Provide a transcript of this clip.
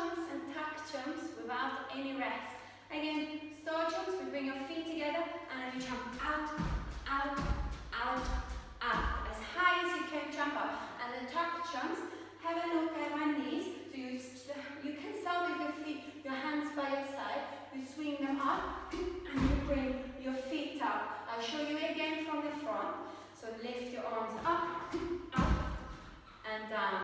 and tack jumps without any rest. Again, star jumps, we bring our feet together and we jump out